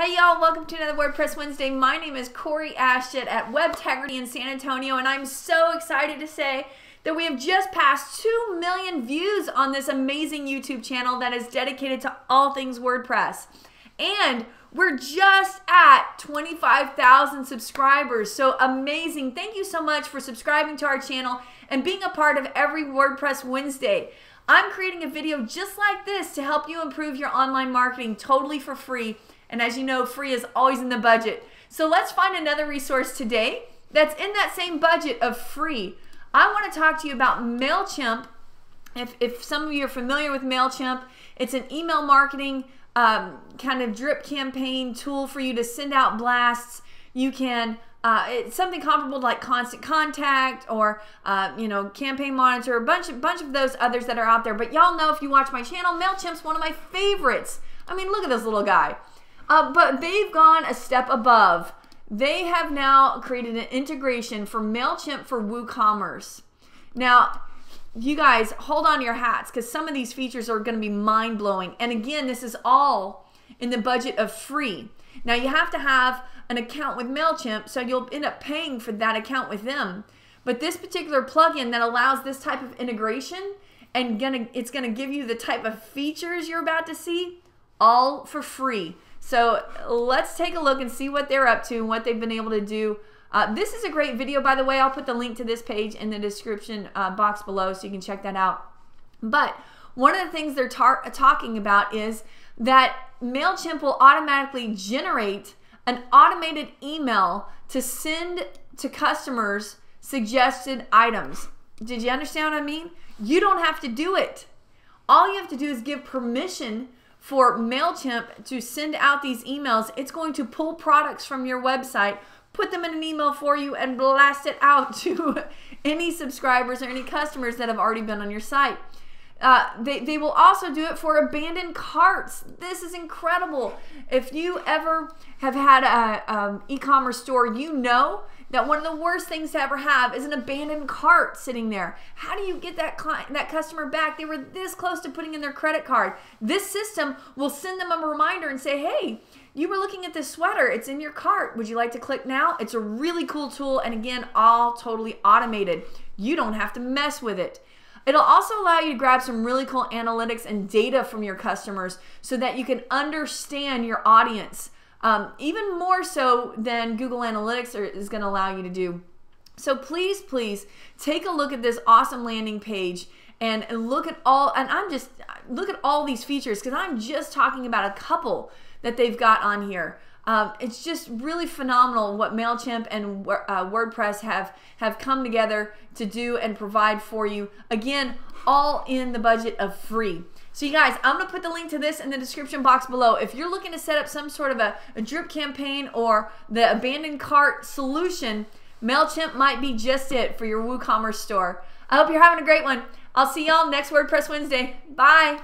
Hey y'all, welcome to another WordPress Wednesday. My name is Kori Ashton at Webtegrity in San Antonio, and I'm so excited to say that we have just passed 2 million views on this amazing YouTube channel that is dedicated to all things WordPress. And we're just at 25,000 subscribers. So amazing. Thank you so much for subscribing to our channel and being a part of every WordPress Wednesday. I'm creating a video just like this to help you improve your online marketing totally for free and as you know, free is always in the budget. So let's find another resource today that's in that same budget of free. I want to talk to you about MailChimp. If, if some of you are familiar with MailChimp, it's an email marketing um, kind of drip campaign tool for you to send out blasts. You can uh, it's something comparable to like Constant Contact or uh, you know Campaign Monitor, a bunch of bunch of those others that are out there. But y'all know if you watch my channel, Mailchimp's one of my favorites. I mean, look at this little guy. Uh, but they've gone a step above. They have now created an integration for MailChimp for WooCommerce. Now, you guys, hold on to your hats because some of these features are going to be mind blowing. And again, this is all in the budget of free. Now, you have to have an account with MailChimp, so you'll end up paying for that account with them. But this particular plugin that allows this type of integration and gonna, it's going to give you the type of features you're about to see all for free. So let's take a look and see what they're up to and what they've been able to do. Uh, this is a great video, by the way. I'll put the link to this page in the description uh, box below so you can check that out. But one of the things they're talking about is that MailChimp will automatically generate an automated email to send to customers suggested items. Did you understand what I mean? You don't have to do it. All you have to do is give permission for MailChimp to send out these emails, it's going to pull products from your website, put them in an email for you, and blast it out to any subscribers or any customers that have already been on your site. Uh, they, they will also do it for abandoned carts. This is incredible. If you ever have had an um, e-commerce store, you know that one of the worst things to ever have is an abandoned cart sitting there. How do you get that client, that customer back? They were this close to putting in their credit card. This system will send them a reminder and say, "Hey, you were looking at this sweater. It's in your cart. Would you like to click now?" It's a really cool tool and again, all totally automated. You don't have to mess with it. It'll also allow you to grab some really cool analytics and data from your customers so that you can understand your audience um, even more so than Google Analytics are, is going to allow you to do. So please, please take a look at this awesome landing page and look at all, and I'm just, look at all these features because I'm just talking about a couple that they've got on here. Um, it's just really phenomenal what Mailchimp and uh, WordPress have have come together to do and provide for you. Again, all in the budget of free. So you guys, I'm gonna put the link to this in the description box below. If you're looking to set up some sort of a, a drip campaign or the abandoned cart solution, MailChimp might be just it for your WooCommerce store. I hope you're having a great one. I'll see y'all next WordPress Wednesday. Bye.